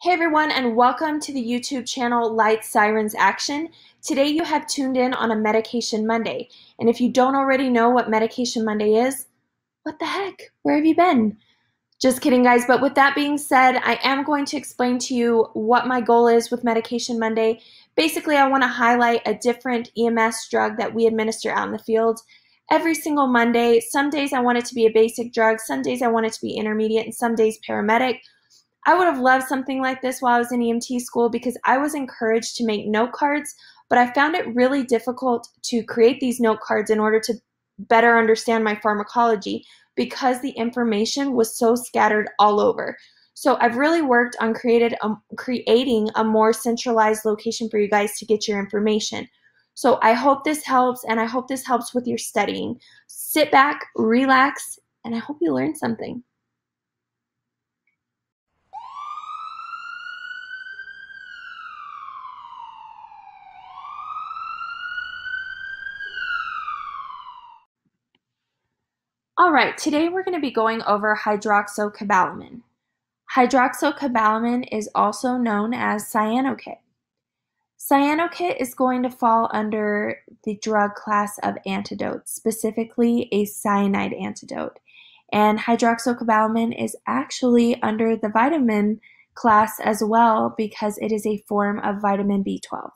Hey everyone, and welcome to the YouTube channel Lights, Sirens, Action. Today you have tuned in on a Medication Monday. And if you don't already know what Medication Monday is, what the heck? Where have you been? Just kidding, guys. But with that being said, I am going to explain to you what my goal is with Medication Monday. Basically, I want to highlight a different EMS drug that we administer out in the field every single Monday. Some days I want it to be a basic drug, some days I want it to be intermediate, and some days paramedic. I would have loved something like this while I was in EMT school because I was encouraged to make note cards, but I found it really difficult to create these note cards in order to better understand my pharmacology because the information was so scattered all over. So I've really worked on created a, creating a more centralized location for you guys to get your information. So I hope this helps and I hope this helps with your studying. Sit back, relax, and I hope you learn something. All right, today we're going to be going over hydroxocobalamin. Hydroxocobalamin is also known as Cyanokit. Cyanokit is going to fall under the drug class of antidotes, specifically a cyanide antidote. And hydroxocobalamin is actually under the vitamin class as well because it is a form of vitamin B12.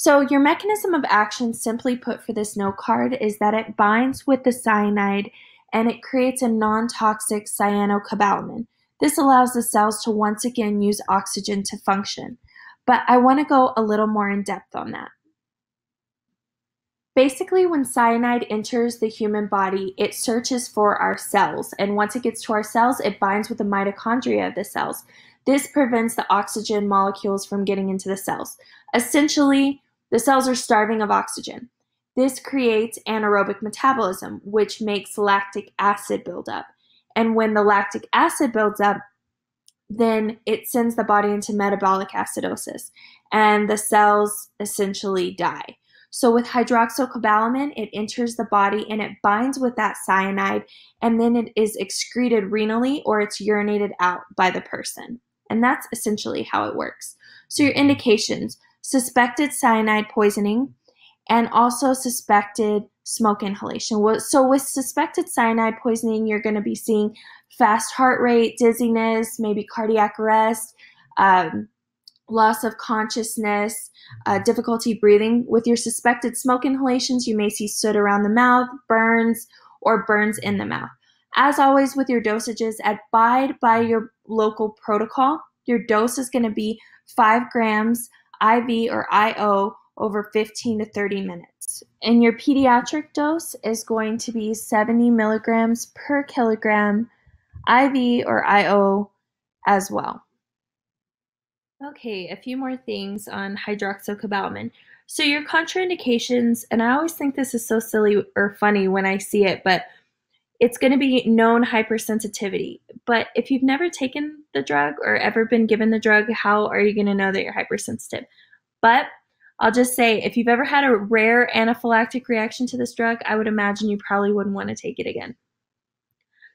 So your mechanism of action, simply put for this note card, is that it binds with the cyanide and it creates a non-toxic cyanocobalamin. This allows the cells to once again use oxygen to function. But I want to go a little more in depth on that. Basically, when cyanide enters the human body, it searches for our cells. And once it gets to our cells, it binds with the mitochondria of the cells. This prevents the oxygen molecules from getting into the cells. Essentially, the cells are starving of oxygen. This creates anaerobic metabolism, which makes lactic acid build up. And when the lactic acid builds up, then it sends the body into metabolic acidosis, and the cells essentially die. So with hydroxocobalamin, it enters the body and it binds with that cyanide, and then it is excreted renally or it's urinated out by the person. And that's essentially how it works. So your indications suspected cyanide poisoning, and also suspected smoke inhalation. So, with suspected cyanide poisoning, you're going to be seeing fast heart rate, dizziness, maybe cardiac arrest, um, loss of consciousness, uh, difficulty breathing. With your suspected smoke inhalations, you may see soot around the mouth, burns, or burns in the mouth. As always, with your dosages, abide by your local protocol. Your dose is going to be 5 grams IV or IO over 15 to 30 minutes. And your pediatric dose is going to be 70 milligrams per kilogram IV or IO as well. Okay, a few more things on hydroxocobalamin. So your contraindications, and I always think this is so silly or funny when I see it, but it's going to be known hypersensitivity. But if you've never taken the drug or ever been given the drug, how are you going to know that you're hypersensitive? But I'll just say if you've ever had a rare anaphylactic reaction to this drug, I would imagine you probably wouldn't want to take it again.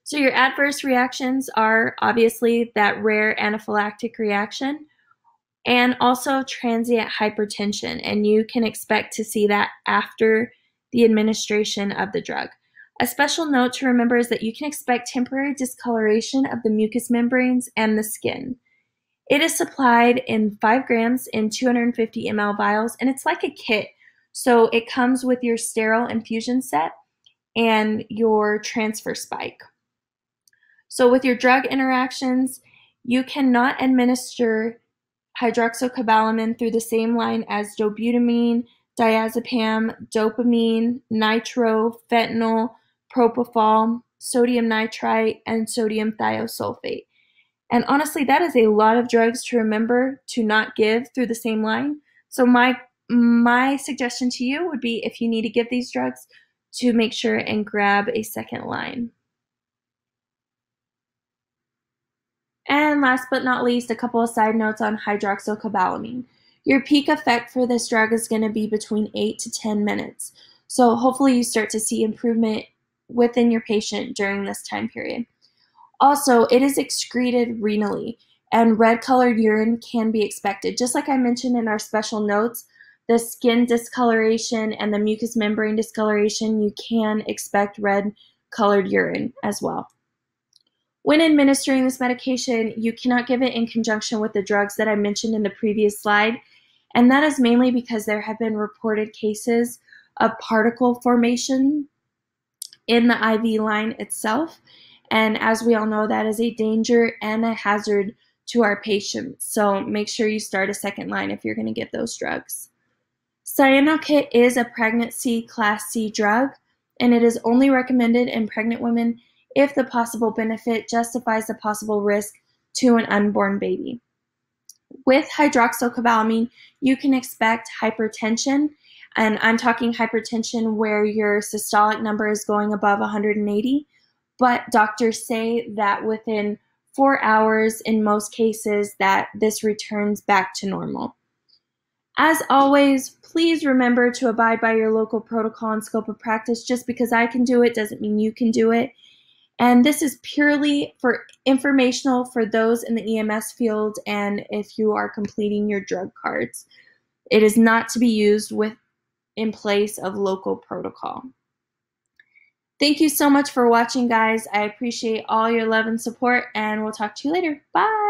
So, your adverse reactions are obviously that rare anaphylactic reaction and also transient hypertension, and you can expect to see that after the administration of the drug. A special note to remember is that you can expect temporary discoloration of the mucous membranes and the skin. It is supplied in 5 grams in 250 ml vials, and it's like a kit. So it comes with your sterile infusion set and your transfer spike. So with your drug interactions, you cannot administer hydroxycobalamin through the same line as dobutamine, diazepam, dopamine, nitro, fentanyl, propofol, sodium nitrite, and sodium thiosulfate. And honestly, that is a lot of drugs to remember to not give through the same line. So my my suggestion to you would be if you need to give these drugs to make sure and grab a second line. And last but not least, a couple of side notes on hydroxocobalamin. Your peak effect for this drug is going to be between 8 to 10 minutes. So hopefully you start to see improvement within your patient during this time period. Also, it is excreted renally. and red colored urine can be expected. Just like I mentioned in our special notes, the skin discoloration and the mucous membrane discoloration, you can expect red colored urine as well. When administering this medication, you cannot give it in conjunction with the drugs that I mentioned in the previous slide, and that is mainly because there have been reported cases of particle formation in the IV line itself. And as we all know, that is a danger and a hazard to our patients. So make sure you start a second line if you're going to get those drugs. Cyanokit is a pregnancy class C drug, and it is only recommended in pregnant women if the possible benefit justifies the possible risk to an unborn baby. With hydroxycobalamin, you can expect hypertension, and I'm talking hypertension where your systolic number is going above 180, but doctors say that within four hours in most cases that this returns back to normal. As always, please remember to abide by your local protocol and scope of practice. Just because I can do it doesn't mean you can do it. And this is purely for informational for those in the EMS field and if you are completing your drug cards. It is not to be used with in place of local protocol. Thank you so much for watching, guys. I appreciate all your love and support, and we'll talk to you later. Bye.